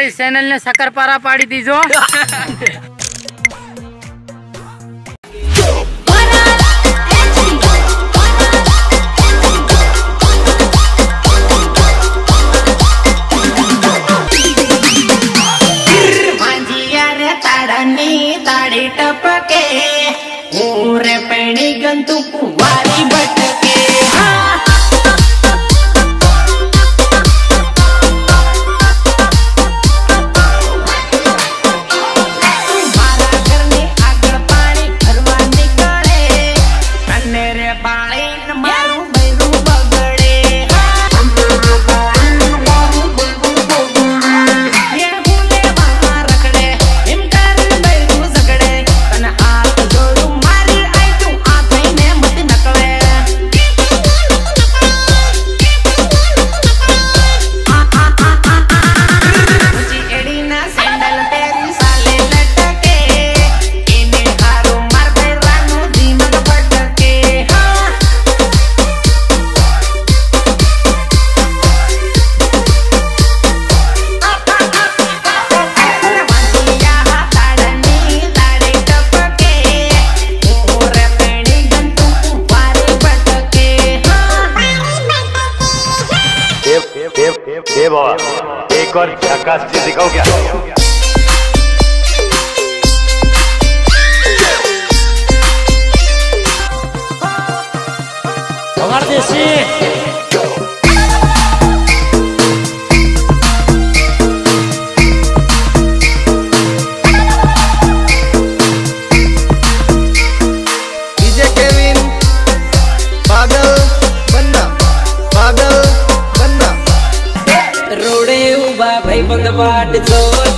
અમારી ચેનલ ને શકરપારા પાડી દીજો તાળી ટપકે ગંતુ કુવારી બટ एक और झकास चीज़ दिखाओ क्या Guarda-se! बंद बाट छोड़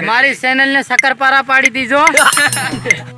મારી ચેનલ ને શક્કરપારા પાડી દીધો